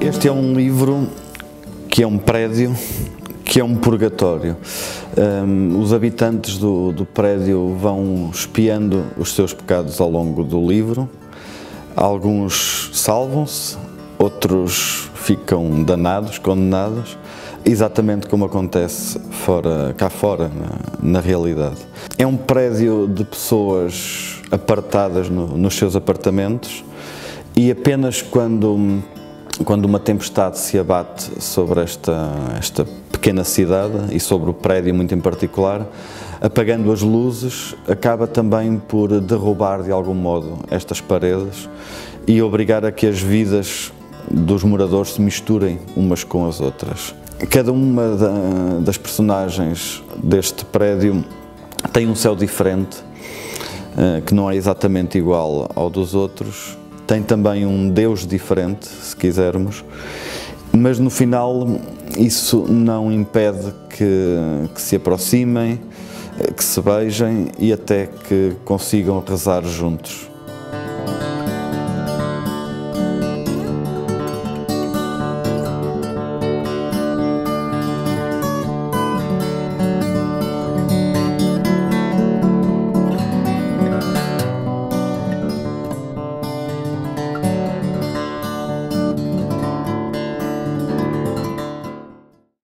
Este é um livro que é um prédio, que é um purgatório. Um, os habitantes do, do prédio vão espiando os seus pecados ao longo do livro. Alguns salvam-se, outros ficam danados, condenados, exatamente como acontece fora, cá fora, na, na realidade. É um prédio de pessoas apartadas no, nos seus apartamentos e apenas quando, quando uma tempestade se abate sobre esta, esta pequena cidade e sobre o prédio muito em particular, apagando as luzes, acaba também por derrubar de algum modo estas paredes e obrigar a que as vidas dos moradores se misturem umas com as outras. Cada uma das personagens deste prédio tem um céu diferente, eh, que não é exatamente igual ao dos outros, tem também um Deus diferente, se quisermos, mas no final isso não impede que, que se aproximem, que se beijem e até que consigam rezar juntos.